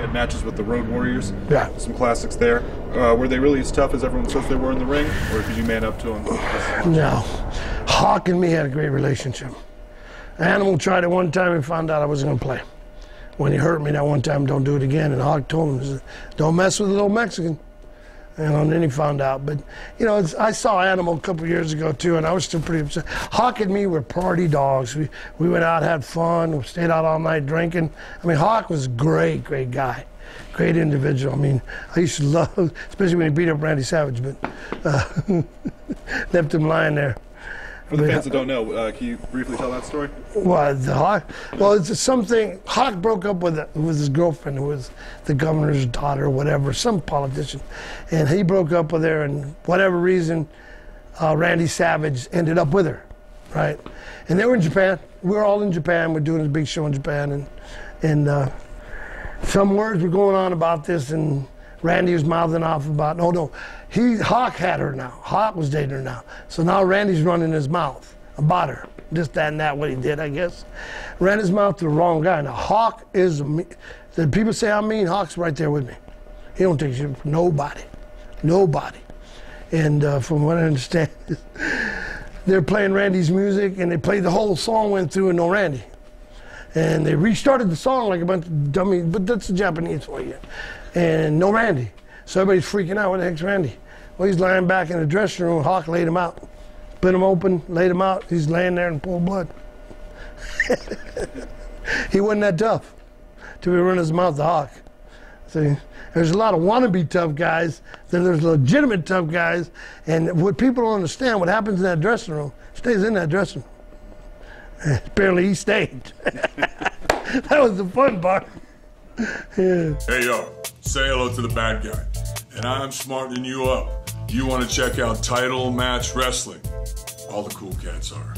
Had matches with the Road Warriors. Yeah. Some classics there. Uh, were they really as tough as everyone says they were in the ring, or could you man up to them? No. Hawk and me had a great relationship. Animal tried it one time and found out I wasn't going to play. When he hurt me that one time, don't do it again. And Hawk told him, don't mess with the little Mexican. And then he found out. But, you know, I saw Animal a couple years ago, too, and I was still pretty upset. Hawk and me were party dogs. We, we went out, had fun, stayed out all night drinking. I mean, Hawk was a great, great guy. Great individual. I mean, I used to love, especially when he beat up Randy Savage, but uh, left him lying there. For the fans that don't know, uh, can you briefly tell that story? Well, the Hawk. Well, it's something. Hawk broke up with with his girlfriend, who was the governor's daughter, or whatever, some politician, and he broke up with her, and whatever reason, uh, Randy Savage ended up with her, right? And they were in Japan. We were all in Japan. We're doing a big show in Japan, and and uh, some words were going on about this, and Randy was mouthing off about, no, no, he Hawk had her now. Hawk was dating her now. So now Randy's running his mouth about her. Just that and that, what he did, I guess. Ran his mouth to the wrong guy. Now Hawk is, the people say I'm mean, Hawk's right there with me. He don't take shit from nobody. Nobody. And uh, from what I understand, they're playing Randy's music, and they played the whole song went through and no Randy. And they restarted the song like a bunch of dummies, but that's the Japanese for you. And no Randy. So everybody's freaking out. Where the heck's Randy? Well, he's lying back in the dressing room. Hawk laid him out. Put him open, laid him out. He's laying there in full blood. he wasn't that tough to be running his mouth to Hawk. See, there's a lot of wannabe tough guys, then there's legitimate tough guys, and what people don't understand, what happens in that dressing room, stays in that dressing room. Apparently he stayed. that was the fun part. Hey yo, say hello to the bad guy. And I'm smartening you up. You want to check out Title Match Wrestling? All the cool cats are.